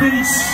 Beach.